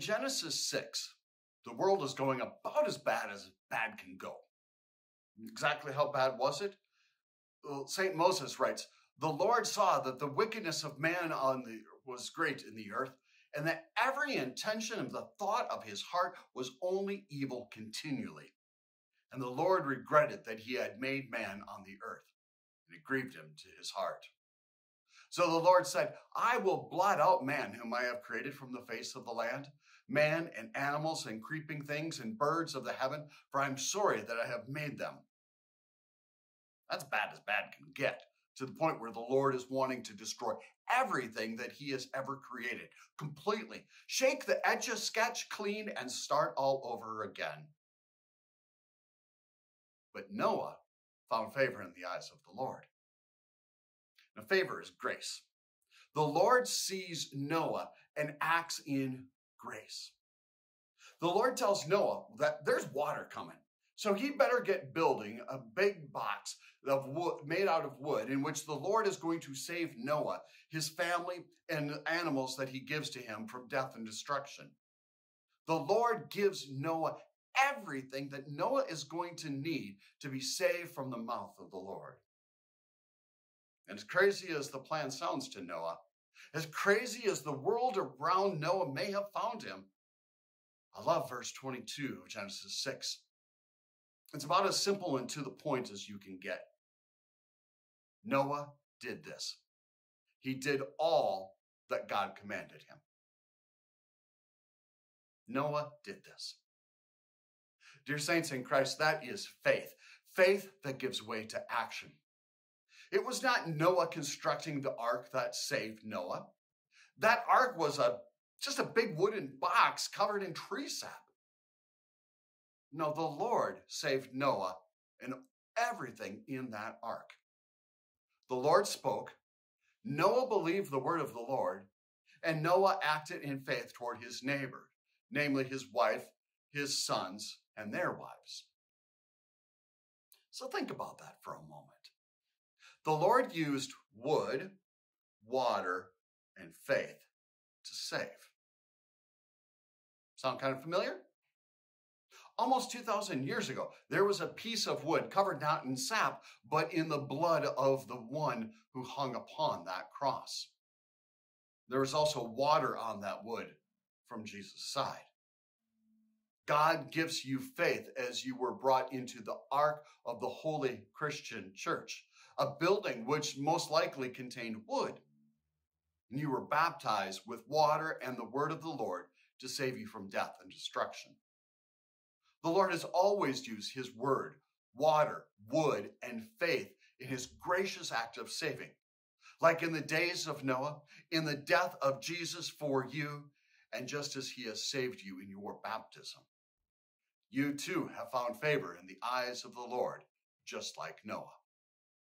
Genesis 6, the world is going about as bad as bad can go. Exactly how bad was it? Well, St. Moses writes, The Lord saw that the wickedness of man on the was great in the earth, and that every intention of the thought of his heart was only evil continually. And the Lord regretted that he had made man on the earth, and it grieved him to his heart. So the Lord said, I will blot out man whom I have created from the face of the land, man and animals and creeping things and birds of the heaven, for I'm sorry that I have made them. That's bad as bad can get, to the point where the Lord is wanting to destroy everything that he has ever created completely. Shake the etch a sketch clean and start all over again. But Noah found favor in the eyes of the Lord. Now, favor is grace. The Lord sees Noah and acts in grace. The Lord tells Noah that there's water coming. So he better get building a big box of wood, made out of wood in which the Lord is going to save Noah, his family, and the animals that he gives to him from death and destruction. The Lord gives Noah everything that Noah is going to need to be saved from the mouth of the Lord. And as crazy as the plan sounds to Noah, as crazy as the world around Noah may have found him, I love verse 22 of Genesis 6. It's about as simple and to the point as you can get. Noah did this. He did all that God commanded him. Noah did this. Dear saints in Christ, that is faith. Faith that gives way to action. It was not Noah constructing the ark that saved Noah. That ark was a just a big wooden box covered in tree sap. No, the Lord saved Noah and everything in that ark. The Lord spoke, Noah believed the word of the Lord, and Noah acted in faith toward his neighbor, namely his wife, his sons, and their wives. So think about that for a moment. The Lord used wood, water, and faith to save. Sound kind of familiar? Almost 2,000 years ago, there was a piece of wood covered not in sap, but in the blood of the one who hung upon that cross. There was also water on that wood from Jesus' side. God gives you faith as you were brought into the ark of the holy Christian church, a building which most likely contained wood. And you were baptized with water and the word of the Lord to save you from death and destruction. The Lord has always used his word, water, wood, and faith in his gracious act of saving. Like in the days of Noah, in the death of Jesus for you, and just as he has saved you in your baptism. You too have found favor in the eyes of the Lord, just like Noah.